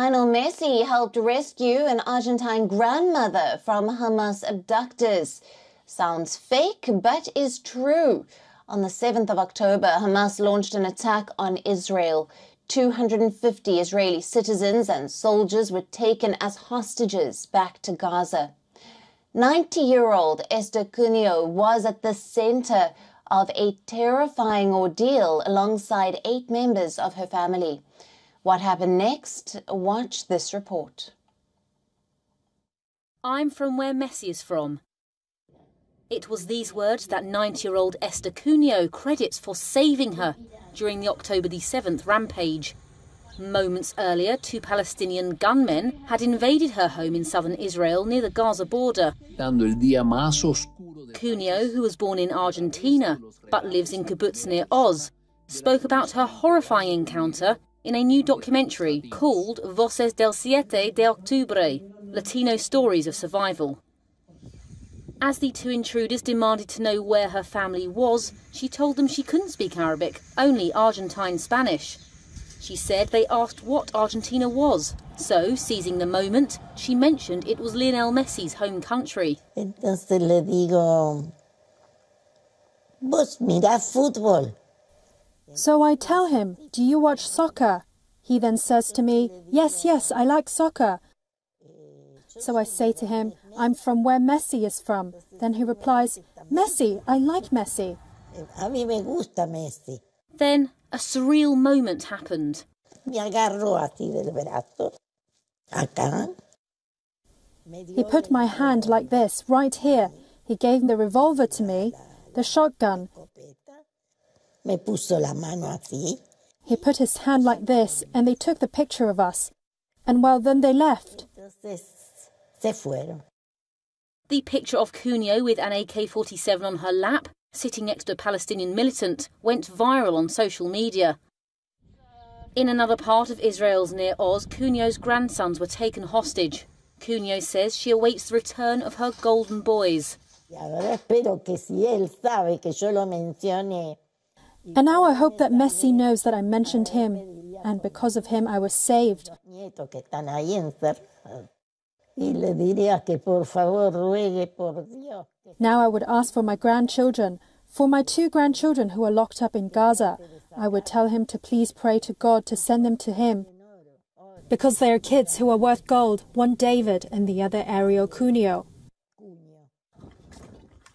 Lionel Messi helped rescue an Argentine grandmother from Hamas abductors. Sounds fake, but is true. On the 7th of October, Hamas launched an attack on Israel. 250 Israeli citizens and soldiers were taken as hostages back to Gaza. 90 year old Esther Cunio was at the center of a terrifying ordeal alongside eight members of her family. What happened next? Watch this report. I'm from where Messi is from. It was these words that 90 year old Esther Cunio credits for saving her during the October the 7th rampage. Moments earlier, two Palestinian gunmen had invaded her home in southern Israel near the Gaza border. Cunio, who was born in Argentina but lives in kibbutz Nir Oz, spoke about her horrifying encounter in a new documentary called Voces del Siete de Octubre Latino Stories of Survival. As the two intruders demanded to know where her family was, she told them she couldn't speak Arabic, only Argentine Spanish. She said they asked what Argentina was, so, seizing the moment, she mentioned it was Lionel Messi's home country. Entonces le digo, vos mirás fútbol. So I tell him, Do you watch soccer? He then says to me, Yes, yes, I like soccer. So I say to him, I'm from where Messi is from. Then he replies, Messi, I like Messi. A mí me gusta Messi. Then a surreal moment happened. Me agarró así del brazo, acá. He put my hand like this, right here. He gave the revolver to me, the shotgun. Me puso la mano así. He put his hand like this, and they took the picture of us. And well, then they left. Entonces se fueron. The picture of Cunio with an AK 47 on her lap, sitting next to a Palestinian militant, went viral on social media. In another part of Israel's Nir Oz, Cunio's grandsons were taken hostage. Cunio says she awaits the return of her golden boys. Y ahora espero que si él sabe que yo lo mencione, And now I hope that Messi knows that I mentioned him, and because of him I was saved. Now I would ask for my grandchildren, for my two grandchildren who are locked up in Gaza. I would tell him to please pray to God to send them to him. Because they are kids who are worth gold, one David and the other Ariel Cunio.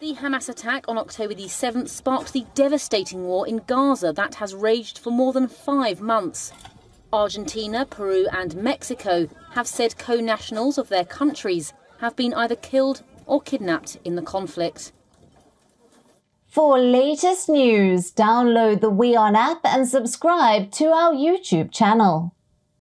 The Hamas attack on October the 7th sparked the devastating war in Gaza that has raged for more than five months. Argentina, Peru, and Mexico have said co nationals of their countries have been either killed or kidnapped in the conflict. For latest news, download the WION app and subscribe to our YouTube channel.